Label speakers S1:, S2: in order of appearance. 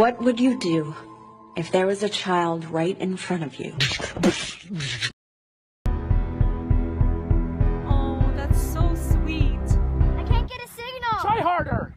S1: What would you do if there was a child right in front of you?
S2: Oh, that's so sweet.
S3: I can't get a signal.
S4: Try harder.